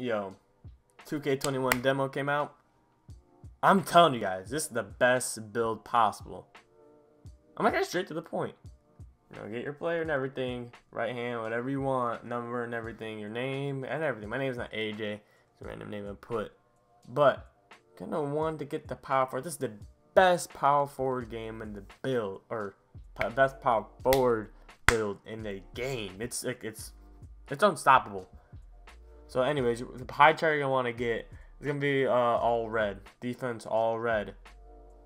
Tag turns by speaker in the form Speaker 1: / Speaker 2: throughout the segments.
Speaker 1: yo, 2K21 demo came out. I'm telling you guys, this is the best build possible. I'm gonna get straight to the point. You know, get your player and everything, right hand, whatever you want, number and everything, your name and everything. My name is not AJ, it's a random name I put. But, gonna want to get the power forward. This is the best power forward game in the build, or best power forward build in the game. It's like it's it's unstoppable. So, anyways, the pie chart you're gonna want to get is gonna be uh, all red, defense all red,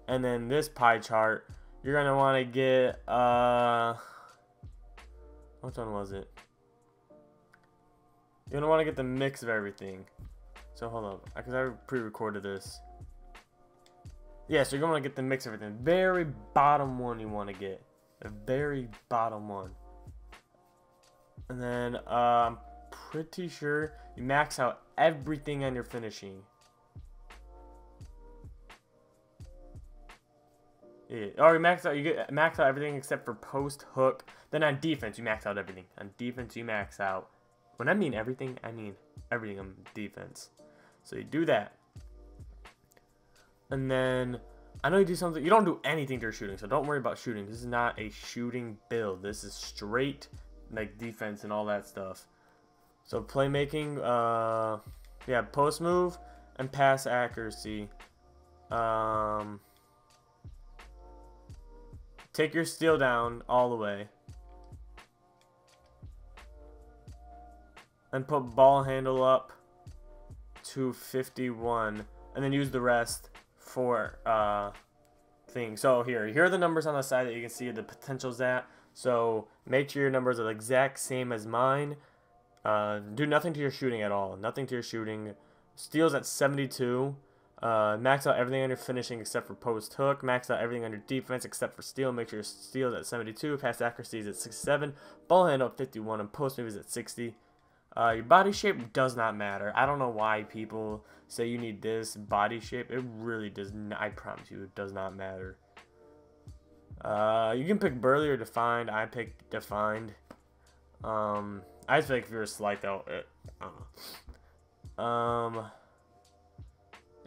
Speaker 1: and then this pie chart you're gonna want to get uh, which one was it? You're gonna want to get the mix of everything. So hold up, because I pre-recorded this. Yeah, so you're gonna want to get the mix of everything. Very bottom one you want to get, the very bottom one. And then uh, I'm pretty sure you max out everything on your finishing. Yeah, or you max out you get max out everything except for post hook. Then on defense you max out everything. On defense you max out. When I mean everything, I mean everything on defense. So you do that. And then I know you do something you don't do anything to your shooting, so don't worry about shooting. This is not a shooting build. This is straight like defense and all that stuff. So playmaking, uh, yeah, post move and pass accuracy. Um, take your steal down all the way. And put ball handle up to 51. And then use the rest for uh, things. So here, here are the numbers on the side that you can see the potentials at. So make sure your numbers are the exact same as mine. Uh, do nothing to your shooting at all. Nothing to your shooting. Steals at 72. Uh, max out everything your finishing except for post hook. Max out everything your defense except for steal. Make sure your steals at 72. Pass accuracy is at 67. Ball handle at 51. And post move is at 60. Uh, your body shape does not matter. I don't know why people say you need this body shape. It really does not. I promise you, it does not matter. Uh, you can pick burly or defined. I picked defined. Um, I just like if you're a slight though, it, I don't know. Um,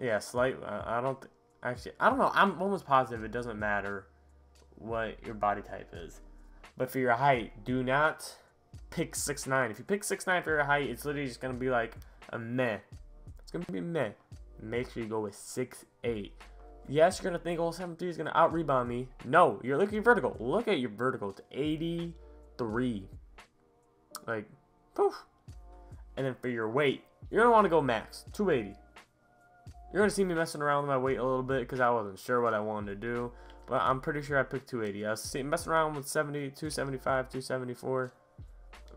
Speaker 1: yeah, slight. Uh, I don't actually. I don't know. I'm almost positive it doesn't matter what your body type is. But for your height, do not pick six nine. If you pick six nine for your height, it's literally just gonna be like a meh. It's gonna be meh. Make sure you go with six eight. Yes, you're gonna think, oh, 73 is gonna out rebound me. No, you're looking vertical. Look at your vertical. It's 83. Like, poof. And then for your weight, you're gonna want to go max 280. You're gonna see me messing around with my weight a little bit because I wasn't sure what I wanted to do, but I'm pretty sure I picked 280. I was messing around with 70, 275, 274.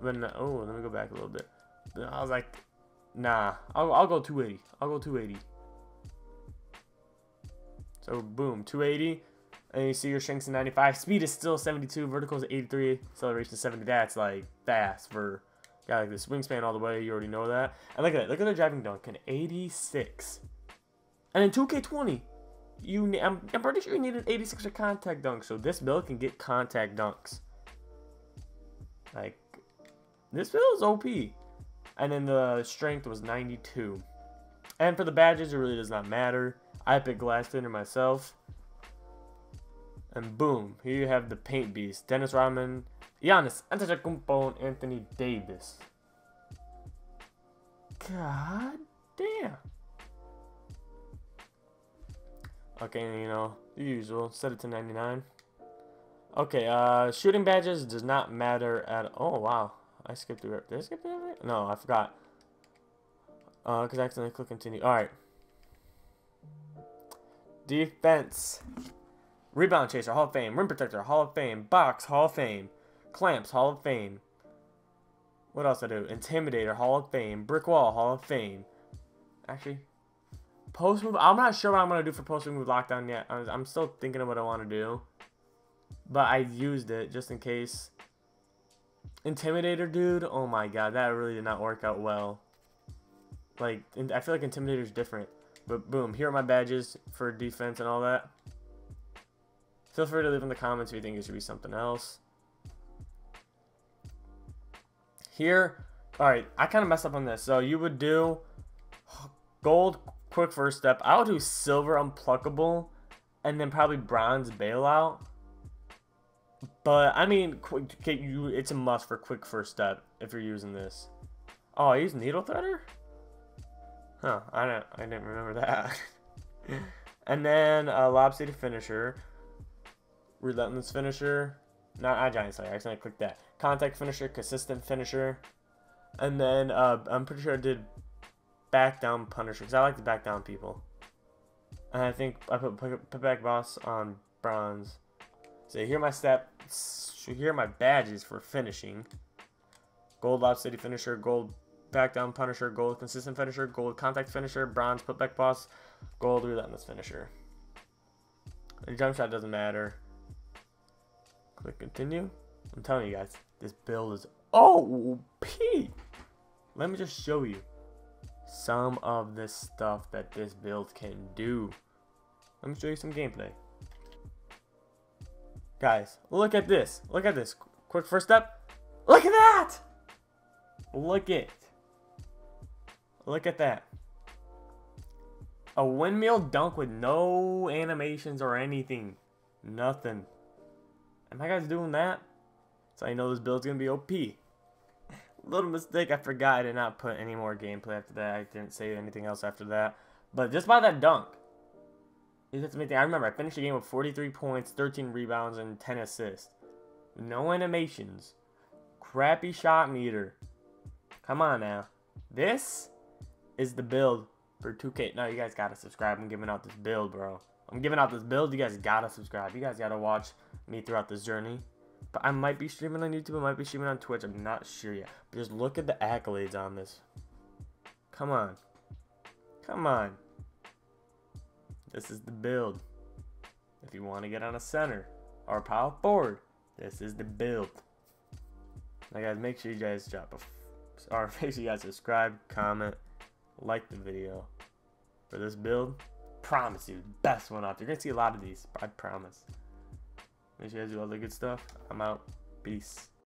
Speaker 1: But no, oh, let me go back a little bit. I was like, nah, I'll, I'll go 280. I'll go 280. So boom, 280. And you see your strength's 95. Speed is still 72. Vertical is 83. Acceleration is 70. That's like fast for guy like this. Wingspan all the way. You already know that. And look at that. Look at the driving dunk. An 86. And in 2K20, you I'm, I'm pretty sure you need an 86 for contact dunk. So this build can get contact dunks. Like, this build is OP. And then the strength was 92. And for the badges, it really does not matter. I picked Glass Thinner myself. And boom, here you have the Paint Beast. Dennis Rodman, Giannis Antetokounmpo, and Anthony Davis. God damn. Okay, you know, the usual. Set it to 99. Okay, uh, shooting badges does not matter at Oh, wow. I skipped through. Did I skip through it? No, I forgot. Uh, because I accidentally clicked continue. Alright. Defense. Rebound Chaser, Hall of Fame. Rim Protector, Hall of Fame. Box, Hall of Fame. Clamps, Hall of Fame. What else I do? Intimidator, Hall of Fame. Brick Wall, Hall of Fame. Actually, post move. I'm not sure what I'm gonna do for post move lockdown yet. I'm still thinking of what I want to do, but I used it just in case. Intimidator, dude. Oh my god, that really did not work out well. Like, I feel like Intimidator is different. But boom, here are my badges for defense and all that. Feel free to leave in the comments if you think it should be something else. Here, alright, I kind of messed up on this. So you would do gold quick first step. I would do silver unpluckable, and then probably bronze bailout. But I mean, you it's a must for quick first step if you're using this. Oh, I use needle threader. Huh? I don't. I didn't remember that. and then a uh, Lob City finisher, relentless finisher. Not I giant slayer. I accidentally clicked that. Contact finisher, consistent finisher, and then uh, I'm pretty sure I did back down Punisher because I like to back down people. And I think I put put back boss on bronze. So here my steps. Here are my badges for finishing. Gold Lob City finisher, gold back down Punisher, gold consistent finisher, gold contact finisher, bronze putback boss, gold relentless finisher. The jump shot doesn't matter. Click continue. I'm telling you guys, this build is OP. Let me just show you some of the stuff that this build can do. Let me show you some gameplay. Guys, look at this. Look at this. Quick first step. Look at that! Look at. Look at that. A windmill dunk with no animations or anything. Nothing. Am I guys doing that? So I know this build's gonna be OP. Little mistake, I forgot I did not put any more gameplay after that. I didn't say anything else after that. But just by that dunk, that's thing. I remember I finished the game with 43 points, 13 rebounds, and 10 assists. No animations. Crappy shot meter. Come on now. This is the build for 2K. No, you guys gotta subscribe. I'm giving out this build, bro. I'm giving out this build. You guys gotta subscribe. You guys gotta watch me throughout this journey. But I might be streaming on YouTube. I might be streaming on Twitch. I'm not sure yet. But just look at the accolades on this. Come on. Come on. This is the build. If you want to get on a center or a power forward, this is the build. Now guys, make sure you guys drop a, or make sure you guys subscribe, comment, like the video for this build. Promise you, best one there. You're gonna see a lot of these. I promise. Make sure you guys do all the good stuff. I'm out. Peace.